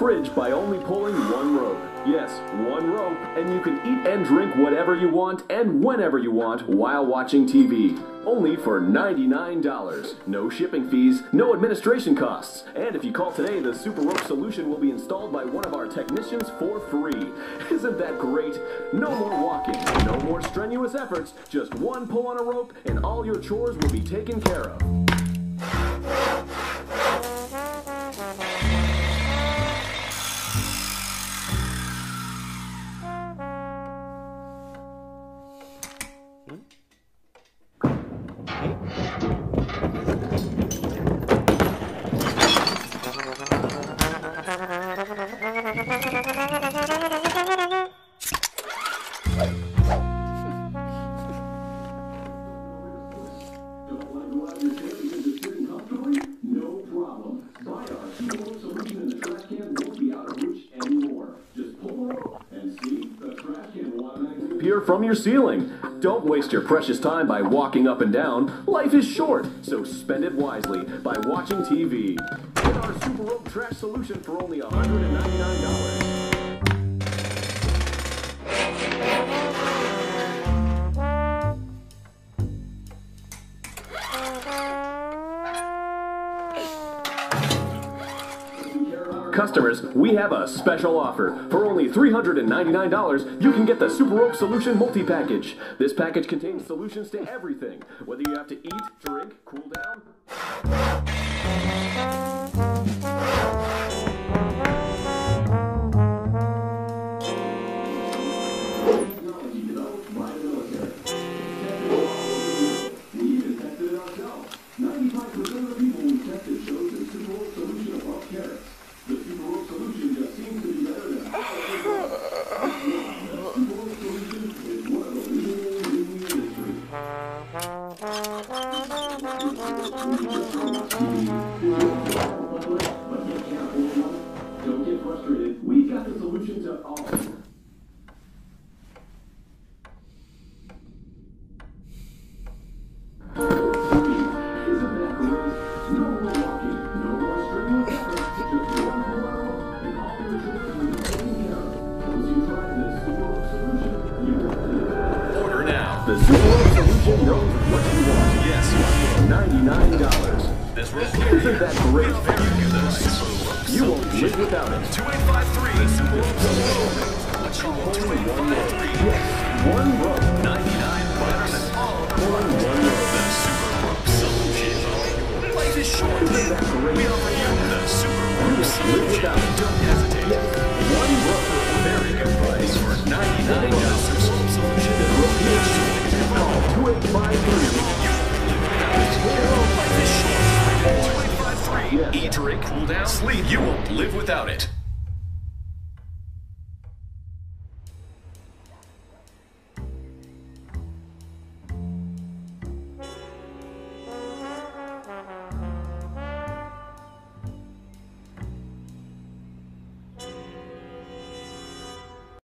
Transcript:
fridge by only pulling one rope. Yes, one rope, and you can eat and drink whatever you want and whenever you want while watching TV. Only for $99. No shipping fees, no administration costs. And if you call today, the Super Rope solution will be installed by one of our technicians for free. Isn't that great? No more walking, no more strenuous efforts, just one pull on a rope, and all your chores will be taken care of. From your ceiling. Don't waste your precious time by walking up and down. Life is short, so spend it wisely by watching TV. Get our Super Rope trash solution for only $199. Customers, we have a special offer. For only $399, you can get the Super Rope Solution Multi Package. This package contains solutions to everything, whether you have to eat, drink, cool down. This Super Rope solution, you won't live without it. Order now. The Rope solution knows what you want. Yes. Ninety-nine dollars. This rope here. Isn't that great? Very good. The You won't live without it. 2853. The Super Rope Solution. What you want? Only one rope. 2853. Yes, one rope. 99 better than all. Pulling one rope. The Super Rope Solution. Life is short. We offer you the Super Rope Solution. Life is short. 2853. Yes. Eat, drink, cool sleep. You won't live without it.